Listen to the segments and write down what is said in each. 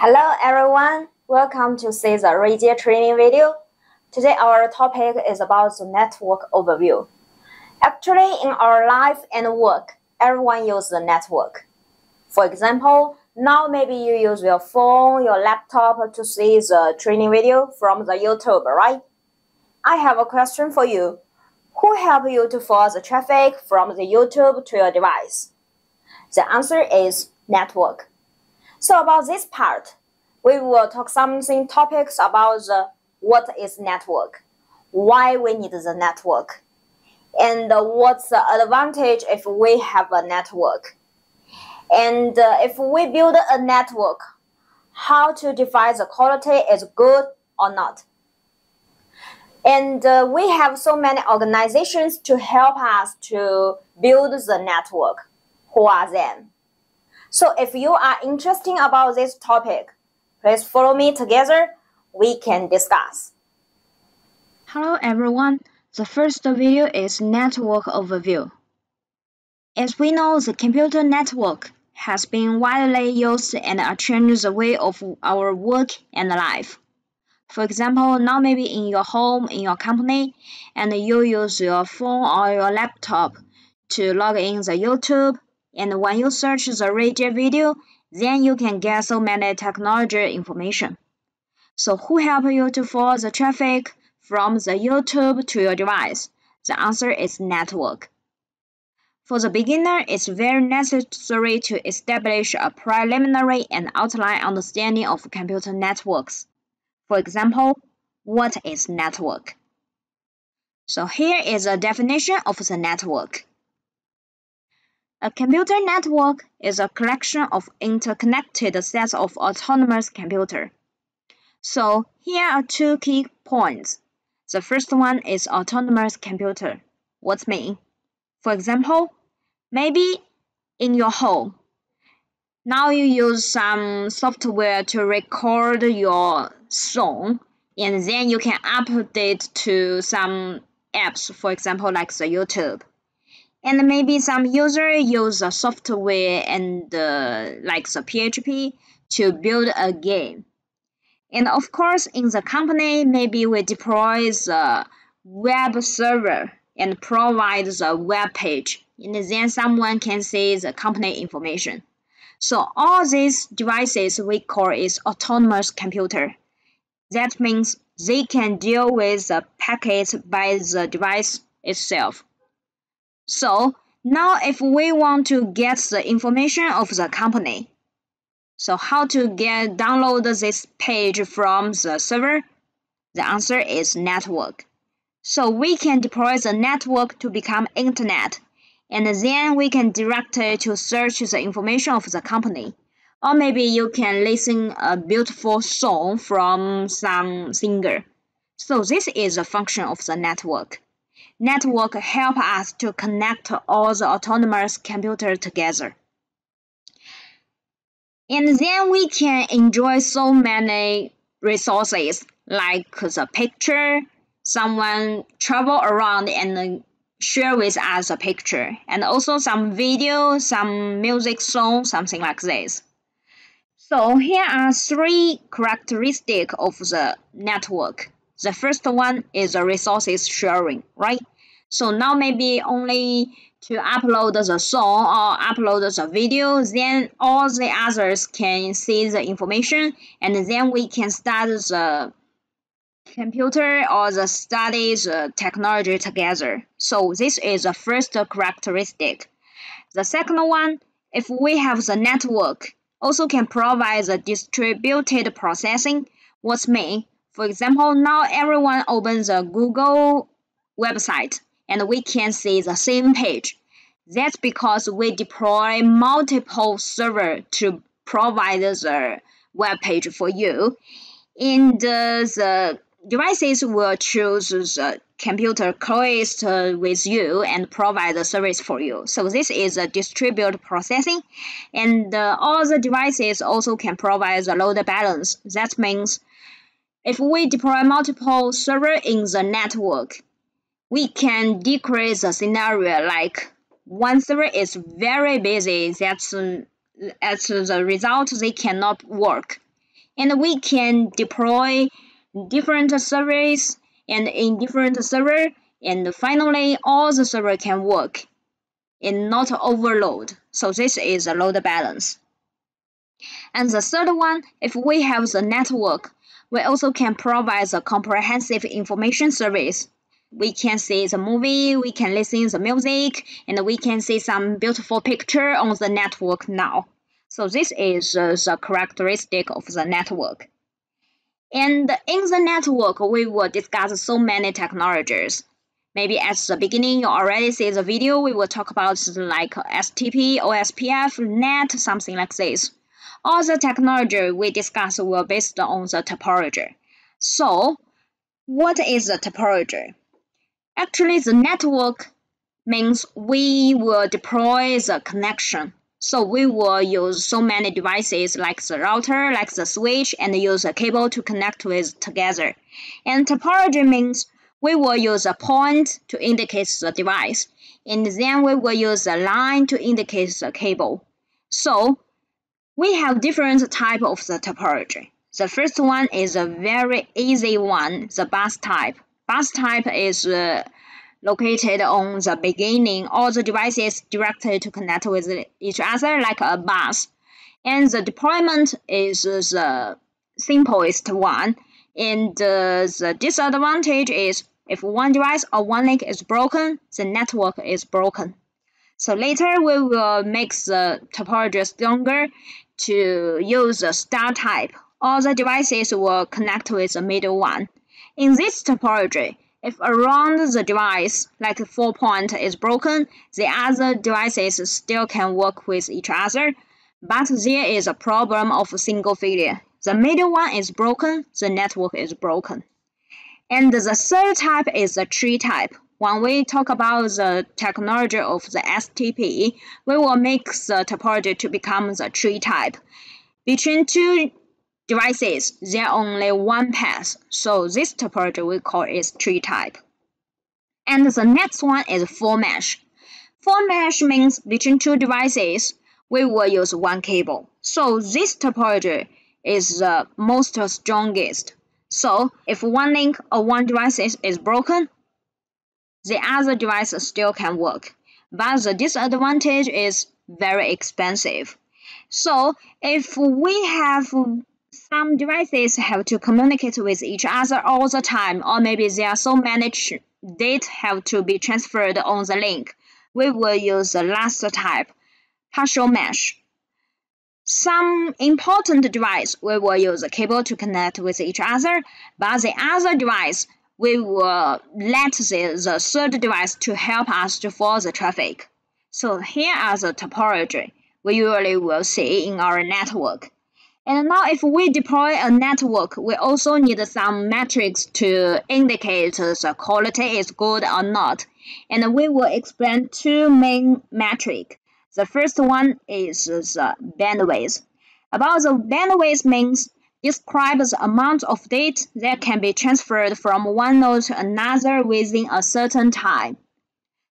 Hello everyone, welcome to see the Ruijie training video. Today our topic is about the network overview. Actually, in our life and work, everyone uses the network. For example, now maybe you use your phone, your laptop to see the training video from the YouTube, right? I have a question for you. Who help you to follow the traffic from the YouTube to your device? The answer is network. So about this part, we will talk something topics about the what is network, why we need the network, and what's the advantage if we have a network. And uh, if we build a network, how to define the quality is good or not. And uh, we have so many organizations to help us to build the network. Who are them? So if you are interested about this topic, please follow me together. We can discuss. Hello everyone. The first video is network overview. As we know, the computer network has been widely used and changed the way of our work and life. For example, now maybe in your home, in your company, and you use your phone or your laptop to log in the YouTube, and when you search the Ruijie video, then you can get so many technology information. So who help you to follow the traffic from the YouTube to your device? The answer is network. For the beginner, it's very necessary to establish a preliminary and outline understanding of computer networks. For example, what is network? So here is a definition of the network. A computer network is a collection of interconnected sets of autonomous computers. So here are two key points. The first one is autonomous computer. What's mean? For example, maybe in your home, now you use some software to record your song and then you can update to some apps, for example, like the YouTube and maybe some user use the software and uh, like the PHP to build a game. And of course, in the company, maybe we deploy the web server and provide the web page, and then someone can see the company information. So all these devices we call is autonomous computer. That means they can deal with the packets by the device itself. So now if we want to get the information of the company, so how to get download this page from the server? The answer is network. So we can deploy the network to become internet, and then we can direct it to search the information of the company. Or maybe you can listen a beautiful song from some singer. So this is a function of the network. Network help us to connect all the autonomous computers together. And then we can enjoy so many resources like the picture, someone travel around and share with us a picture, and also some video, some music song, something like this. So here are three characteristics of the network. The first one is the resources sharing, right? So now maybe only to upload the song or upload the video, then all the others can see the information and then we can start the computer or the studies technology together. So this is the first characteristic. The second one, if we have the network, also can provide the distributed processing. What's mean? For example, now everyone opens a Google website and we can see the same page. That's because we deploy multiple servers to provide the web page for you. And the devices will choose the computer closest with you and provide the service for you. So this is a distributed processing. And uh, all the devices also can provide the load balance. That means if we deploy multiple servers in the network, we can decrease the scenario like one server is very busy, that's as the result they cannot work. And we can deploy different servers and in different server and finally all the server can work and not overload. So this is a load balance. And the third one, if we have the network, we also can provide a comprehensive information service we can see the movie, we can listen the music, and we can see some beautiful picture on the network now. So this is uh, the characteristic of the network. And in the network, we will discuss so many technologies. Maybe at the beginning, you already see the video, we will talk about like STP, OSPF, NAT, something like this. All the technology we discuss will based on the topology. So, what is the topology? Actually, the network means we will deploy the connection. So we will use so many devices like the router, like the switch, and use a cable to connect with together. And topology means we will use a point to indicate the device, and then we will use a line to indicate the cable. So we have different type of the topology. The first one is a very easy one, the bus type. Bus type is uh, located on the beginning. All the devices directed to connect with each other like a bus. And the deployment is the simplest one. And the disadvantage is if one device or one link is broken, the network is broken. So later we will make the topology stronger to use the star type. All the devices will connect with the middle one. In this topology, if around the device, like the four point, is broken, the other devices still can work with each other, but there is a problem of single failure. The middle one is broken, the network is broken. And the third type is the tree type. When we talk about the technology of the STP, we will make the topology to become the tree type. Between two devices, there are only one path, so this topology we call is tree type. And the next one is full mesh. Full mesh means between two devices, we will use one cable. So this topology is the most strongest. So if one link or one device is, is broken, the other device still can work. But the disadvantage is very expensive. So if we have some devices have to communicate with each other all the time, or maybe there are so many data have to be transferred on the link. We will use the last type, partial mesh. Some important device, we will use a cable to connect with each other, but the other device, we will let the, the third device to help us to follow the traffic. So here are the topology we usually will see in our network. And now if we deploy a network, we also need some metrics to indicate the quality is good or not. And we will explain two main metrics. The first one is the bandwidth. About the bandwidth means describes the amount of data that can be transferred from one node to another within a certain time.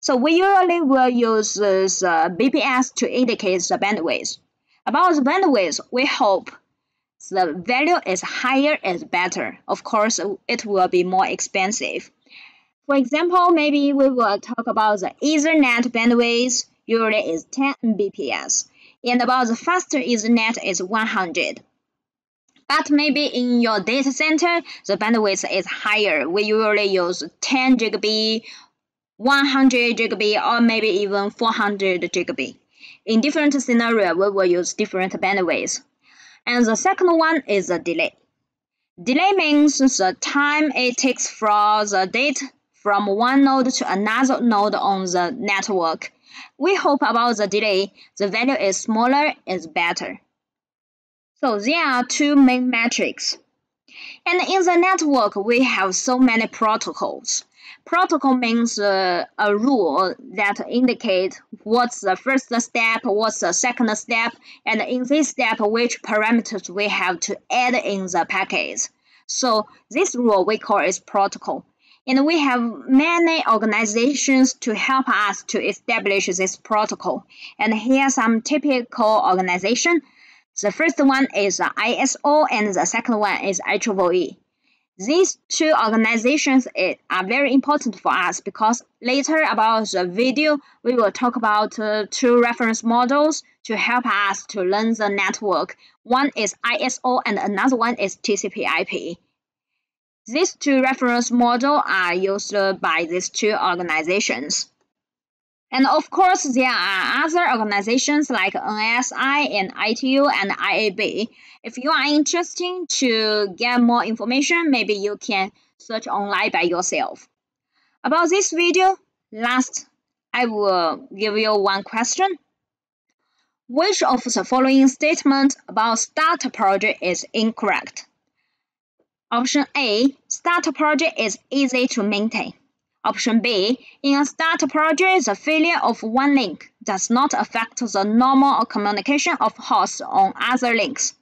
So we usually will use the uh, BPS to indicate the bandwidth. About the bandwidth, we hope the value is higher is better. Of course, it will be more expensive. For example, maybe we will talk about the Ethernet bandwidth, usually is 10 Mbps, and about the faster Ethernet is 100. But maybe in your data center, the bandwidth is higher. We usually use 10 GB, 100 GB, or maybe even 400 GB. In different scenarios, we will use different bandwidths. And the second one is the delay. Delay means the time it takes for the data from one node to another node on the network. We hope about the delay, the value is smaller is better. So there are two main metrics. And in the network, we have so many protocols. Protocol means uh, a rule that indicate what's the first step, what's the second step, and in this step, which parameters we have to add in the packet. So this rule we call is protocol. And we have many organizations to help us to establish this protocol. And here are some typical organizations. The first one is ISO and the second one is IEEE. These two organizations are very important for us because later about the video, we will talk about uh, two reference models to help us to learn the network. One is ISO and another one is TCP IP. These two reference models are used by these two organizations. And of course, there are other organizations like ANSI and ITU and IAB. If you are interested to get more information, maybe you can search online by yourself. About this video, last, I will give you one question. Which of the following statements about start project is incorrect? Option A, start project is easy to maintain. Option B, in a start project, the failure of one link does not affect the normal communication of hosts on other links.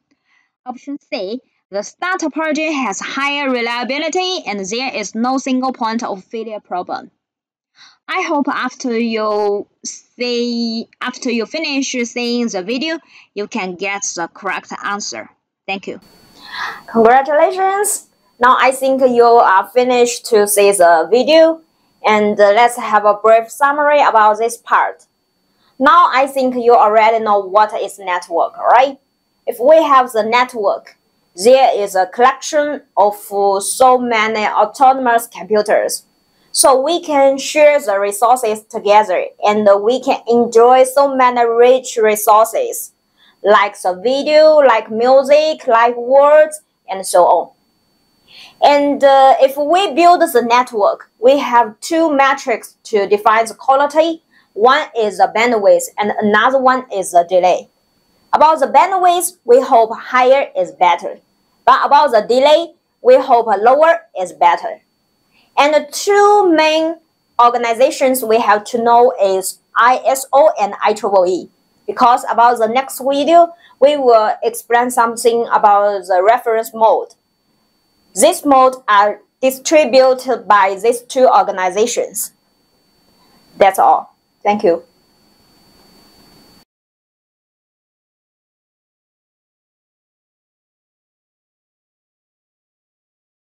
Option C, the start project has higher reliability and there is no single point of failure problem. I hope after you see after you finish seeing the video, you can get the correct answer. Thank you. Congratulations! Now I think you are finished to see the video and uh, let's have a brief summary about this part. Now I think you already know what is network, right? If we have the network, there is a collection of so many autonomous computers. So we can share the resources together and we can enjoy so many rich resources like the video, like music, like words, and so on. And uh, if we build the network, we have two metrics to define the quality. One is the bandwidth and another one is the delay. About the bandwidth, we hope higher is better. But about the delay, we hope lower is better. And the two main organizations we have to know is ISO and IEEE. Because about the next video, we will explain something about the reference mode. These modes are distributed by these two organizations. That's all. Thank you.